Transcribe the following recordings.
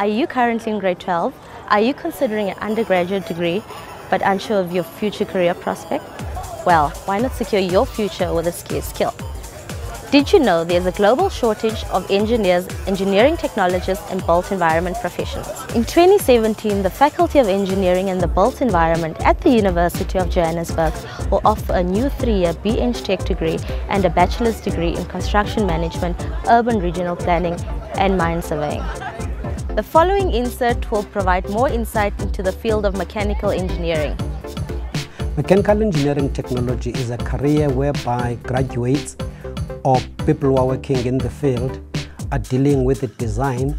Are you currently in grade 12? Are you considering an undergraduate degree but unsure of your future career prospect? Well, why not secure your future with a ski skill? Did you know there's a global shortage of engineers, engineering technologists and built environment professionals? In 2017, the Faculty of Engineering and the Built Environment at the University of Johannesburg will offer a new three-year BEng Tech degree and a bachelor's degree in construction management, urban regional planning and mine surveying. The following insert will provide more insight into the field of mechanical engineering. Mechanical engineering technology is a career whereby graduates or people who are working in the field are dealing with the design,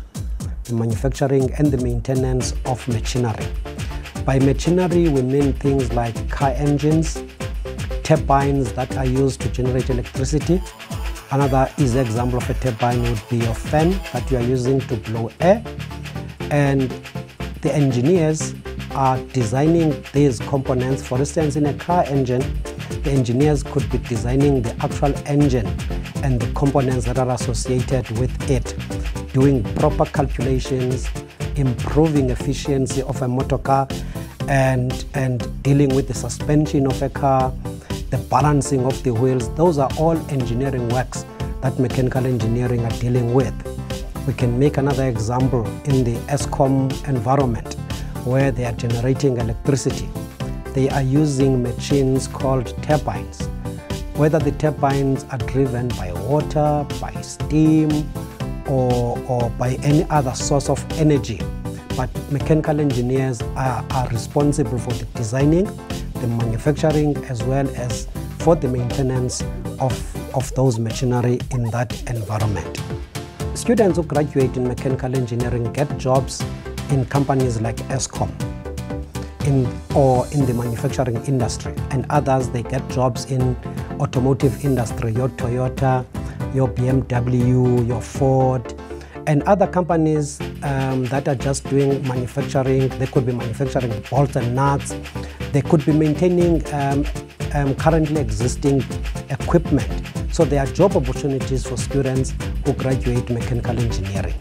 the manufacturing and the maintenance of machinery. By machinery we mean things like car engines, turbines that are used to generate electricity, Another easy example of a turbine would be a fan that you are using to blow air. And the engineers are designing these components. For instance, in a car engine, the engineers could be designing the actual engine and the components that are associated with it, doing proper calculations, improving efficiency of a motor car, and, and dealing with the suspension of a car, the balancing of the wheels, those are all engineering works that mechanical engineering are dealing with. We can make another example in the Eskom environment where they are generating electricity. They are using machines called turbines. Whether the turbines are driven by water, by steam, or, or by any other source of energy, but mechanical engineers are, are responsible for the designing, the manufacturing as well as for the maintenance of, of those machinery in that environment. Students who graduate in mechanical engineering get jobs in companies like Eskom in, or in the manufacturing industry and others they get jobs in automotive industry, your Toyota, your BMW, your Ford, and other companies um, that are just doing manufacturing. They could be manufacturing bolts and nuts. They could be maintaining um, um, currently existing equipment. So there are job opportunities for students who graduate mechanical engineering.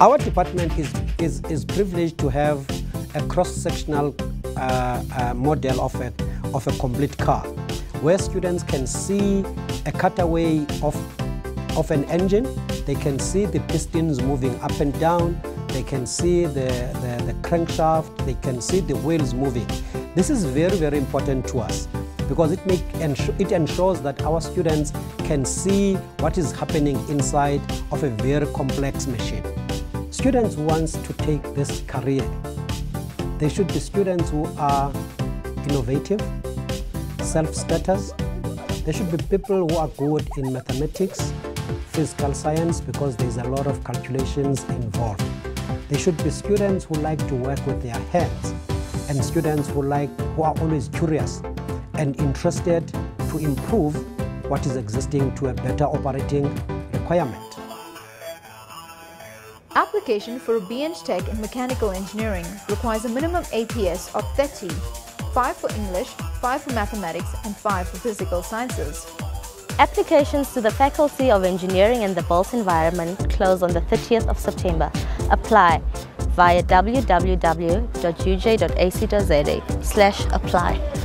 Our department is, is, is privileged to have a cross-sectional uh, uh, model of a, of a complete car, where students can see a cutaway of, of an engine, they can see the pistons moving up and down, they can see the, the, the crankshaft, they can see the wheels moving. This is very, very important to us because it, make, it ensures that our students can see what is happening inside of a very complex machine. Students want to take this career, they should be students who are innovative, self-starters. They should be people who are good in mathematics, physical science, because there's a lot of calculations involved. They should be students who like to work with their hands and students who like who are always curious and interested to improve what is existing to a better operating requirement. Application for a BEng Tech in Mechanical Engineering requires a minimum APS of 30, 5 for English, 5 for Mathematics and 5 for Physical Sciences. Applications to the Faculty of Engineering and the Built Environment close on the 30th of September. Apply via www.uj.ac.za slash apply.